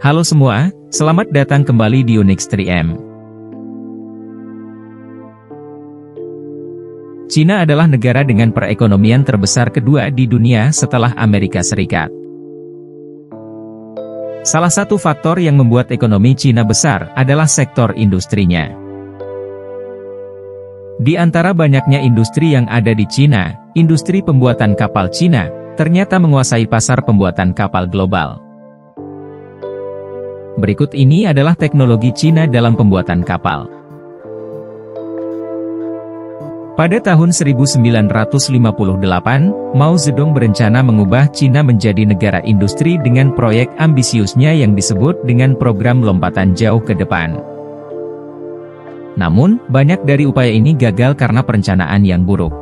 Halo semua, selamat datang kembali di Unix 3M. Cina adalah negara dengan perekonomian terbesar kedua di dunia setelah Amerika Serikat. Salah satu faktor yang membuat ekonomi Cina besar adalah sektor industrinya. Di antara banyaknya industri yang ada di Cina, industri pembuatan kapal Cina ternyata menguasai pasar pembuatan kapal global. Berikut ini adalah teknologi Cina dalam pembuatan kapal. Pada tahun 1958, Mao Zedong berencana mengubah Cina menjadi negara industri dengan proyek ambisiusnya yang disebut dengan program lompatan jauh ke depan. Namun, banyak dari upaya ini gagal karena perencanaan yang buruk.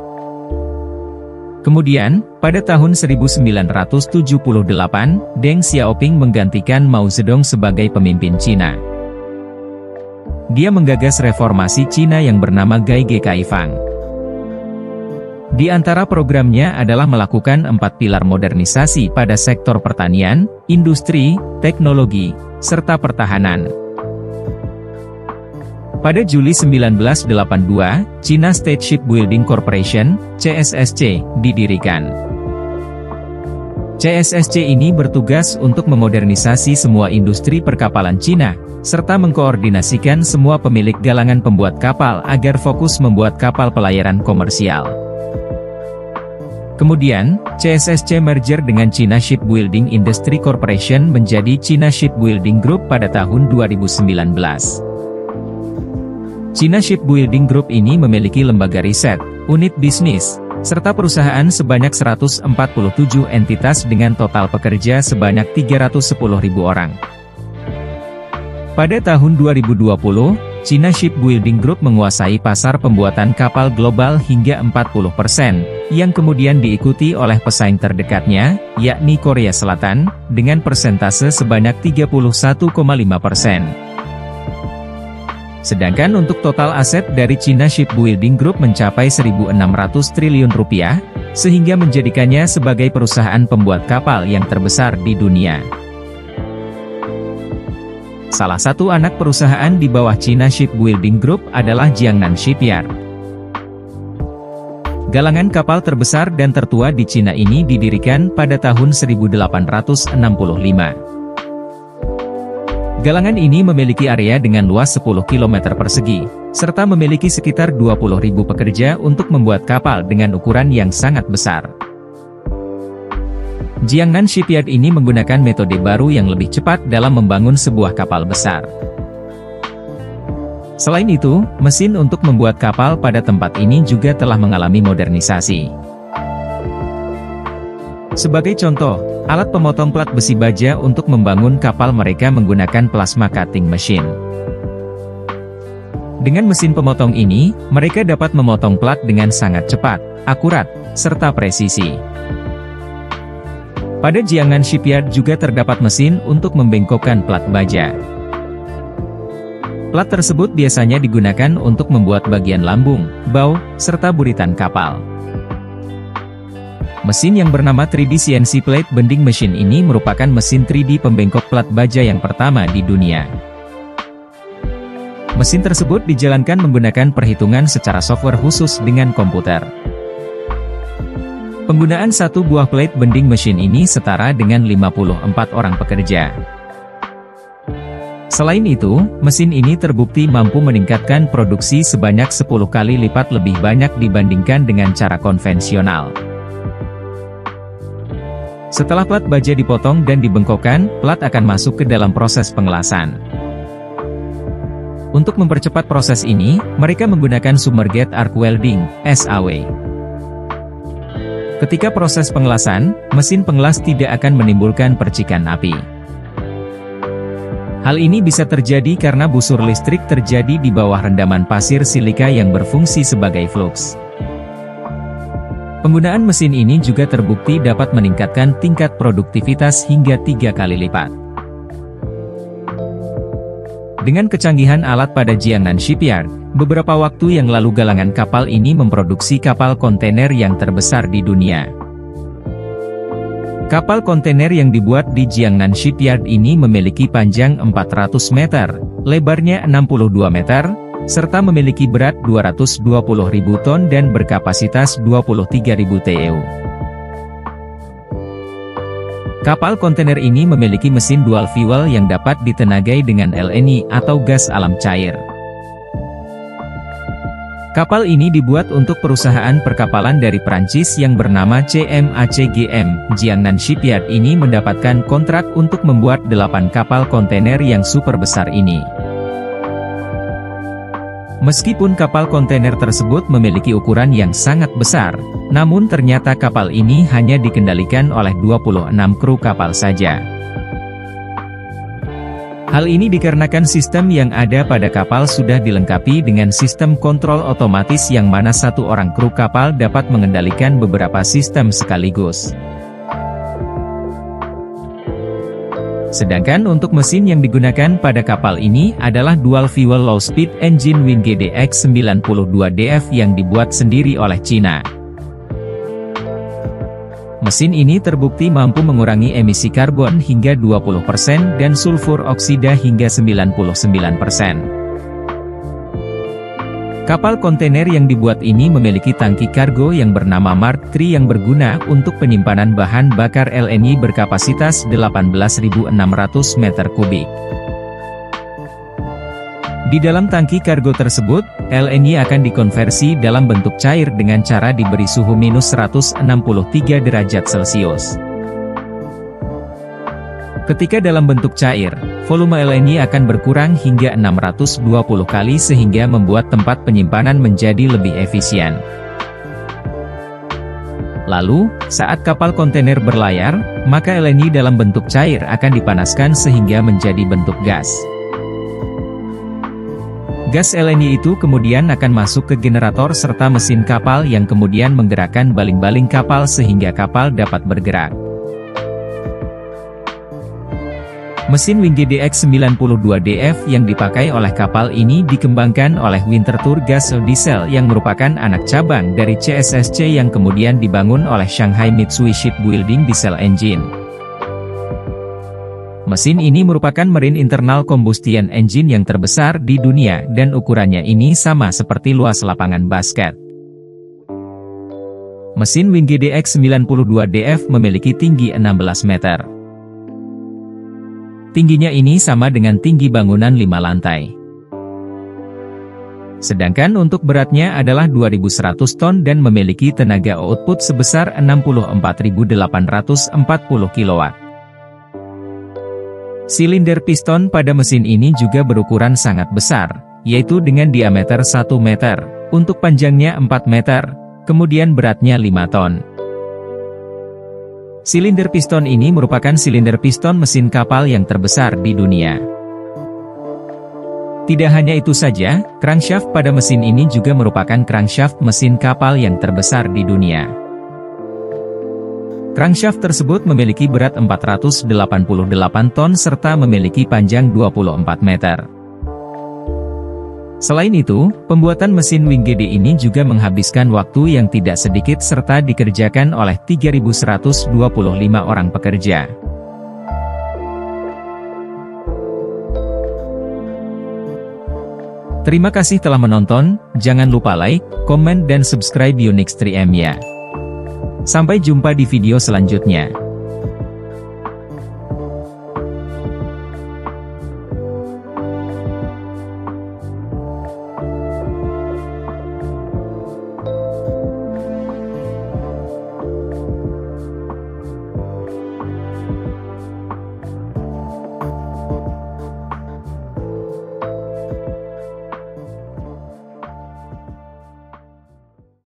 Kemudian, pada tahun 1978, Deng Xiaoping menggantikan Mao Zedong sebagai pemimpin Cina. Dia menggagas reformasi Cina yang bernama Gai Ge Kaifang. Di antara programnya adalah melakukan empat pilar modernisasi pada sektor pertanian, industri, teknologi, serta pertahanan. Pada Juli 1982, China State Shipbuilding Corporation, CSSC, didirikan. CSSC ini bertugas untuk memodernisasi semua industri perkapalan Cina, serta mengkoordinasikan semua pemilik galangan pembuat kapal agar fokus membuat kapal pelayaran komersial. Kemudian, CSSC merger dengan China Shipbuilding Industry Corporation menjadi China Shipbuilding Group pada tahun 2019. China Shipbuilding Group ini memiliki lembaga riset, unit bisnis, serta perusahaan sebanyak 147 entitas dengan total pekerja sebanyak 310.000 orang. Pada tahun 2020, China Shipbuilding Group menguasai pasar pembuatan kapal global hingga 40%, yang kemudian diikuti oleh pesaing terdekatnya, yakni Korea Selatan, dengan persentase sebanyak 31,5%. Sedangkan untuk total aset dari China Shipbuilding Group mencapai 1.600 triliun rupiah, sehingga menjadikannya sebagai perusahaan pembuat kapal yang terbesar di dunia. Salah satu anak perusahaan di bawah China Shipbuilding Group adalah Jiangnan Shipyard. Galangan kapal terbesar dan tertua di Cina ini didirikan pada tahun 1865. Galangan ini memiliki area dengan luas 10 km persegi, serta memiliki sekitar 20.000 pekerja untuk membuat kapal dengan ukuran yang sangat besar. Jiangnan Shipyard ini menggunakan metode baru yang lebih cepat dalam membangun sebuah kapal besar. Selain itu, mesin untuk membuat kapal pada tempat ini juga telah mengalami modernisasi. Sebagai contoh, alat pemotong plat besi baja untuk membangun kapal mereka menggunakan plasma cutting machine. Dengan mesin pemotong ini, mereka dapat memotong plat dengan sangat cepat, akurat, serta presisi. Pada Jiangan Shipyard juga terdapat mesin untuk membengkokkan plat baja. Plat tersebut biasanya digunakan untuk membuat bagian lambung, bau, serta buritan kapal. Mesin yang bernama 3D CNC Plate Bending Machine ini merupakan mesin 3D pembengkok plat baja yang pertama di dunia. Mesin tersebut dijalankan menggunakan perhitungan secara software khusus dengan komputer. Penggunaan satu buah plate bending machine ini setara dengan 54 orang pekerja. Selain itu, mesin ini terbukti mampu meningkatkan produksi sebanyak 10 kali lipat lebih banyak dibandingkan dengan cara konvensional. Setelah plat baja dipotong dan dibengkokkan, plat akan masuk ke dalam proses pengelasan. Untuk mempercepat proses ini, mereka menggunakan submerged arc welding, SAW. Ketika proses pengelasan, mesin pengelas tidak akan menimbulkan percikan api. Hal ini bisa terjadi karena busur listrik terjadi di bawah rendaman pasir silika yang berfungsi sebagai flux. Penggunaan mesin ini juga terbukti dapat meningkatkan tingkat produktivitas hingga tiga kali lipat. Dengan kecanggihan alat pada Jiangnan Shipyard, beberapa waktu yang lalu galangan kapal ini memproduksi kapal kontainer yang terbesar di dunia. Kapal kontainer yang dibuat di Jiangnan Shipyard ini memiliki panjang 400 meter, lebarnya 62 meter, serta memiliki berat 220.000 ton dan berkapasitas 23.000 TEU. Kapal kontainer ini memiliki mesin dual fuel yang dapat ditenagai dengan LNG atau gas alam cair. Kapal ini dibuat untuk perusahaan perkapalan dari Prancis yang bernama CMACGM. Jiangnan Shipyard ini mendapatkan kontrak untuk membuat 8 kapal kontainer yang super besar ini. Meskipun kapal kontainer tersebut memiliki ukuran yang sangat besar, namun ternyata kapal ini hanya dikendalikan oleh 26 kru kapal saja. Hal ini dikarenakan sistem yang ada pada kapal sudah dilengkapi dengan sistem kontrol otomatis yang mana satu orang kru kapal dapat mengendalikan beberapa sistem sekaligus. Sedangkan untuk mesin yang digunakan pada kapal ini adalah dual fuel low speed engine WinGDX 92DF yang dibuat sendiri oleh Cina. Mesin ini terbukti mampu mengurangi emisi karbon hingga 20% dan sulfur oksida hingga 99%. Kapal kontainer yang dibuat ini memiliki tangki kargo yang bernama Mark III yang berguna untuk penyimpanan bahan bakar LNG berkapasitas 18.600 meter kubik. Di dalam tangki kargo tersebut, LNG akan dikonversi dalam bentuk cair dengan cara diberi suhu minus 163 derajat Celcius. Ketika dalam bentuk cair, volume LNG akan berkurang hingga 620 kali sehingga membuat tempat penyimpanan menjadi lebih efisien. Lalu, saat kapal kontainer berlayar, maka LNG dalam bentuk cair akan dipanaskan sehingga menjadi bentuk gas. Gas LNG itu kemudian akan masuk ke generator serta mesin kapal yang kemudian menggerakkan baling-baling kapal sehingga kapal dapat bergerak. Mesin WingGDX 92DF yang dipakai oleh kapal ini dikembangkan oleh Winterthur Gas Diesel yang merupakan anak cabang dari CSSC yang kemudian dibangun oleh Shanghai Mitsui Shipbuilding Diesel Engine. Mesin ini merupakan Marine Internal Combustion Engine yang terbesar di dunia dan ukurannya ini sama seperti luas lapangan basket. Mesin WingGDX 92DF memiliki tinggi 16 meter. Tingginya ini sama dengan tinggi bangunan 5 lantai. Sedangkan untuk beratnya adalah 2100 ton dan memiliki tenaga output sebesar 64.840 kW. Silinder piston pada mesin ini juga berukuran sangat besar, yaitu dengan diameter 1 meter, untuk panjangnya 4 meter, kemudian beratnya 5 ton. Silinder piston ini merupakan silinder piston mesin kapal yang terbesar di dunia. Tidak hanya itu saja, crankshaft pada mesin ini juga merupakan crankshaft mesin kapal yang terbesar di dunia. Crankshaft tersebut memiliki berat 488 ton serta memiliki panjang 24 meter. Selain itu, pembuatan mesin WingGD ini juga menghabiskan waktu yang tidak sedikit serta dikerjakan oleh 3.125 orang pekerja. Terima kasih telah menonton, jangan lupa like, komen dan subscribe Unix 3M ya. Sampai jumpa di video selanjutnya.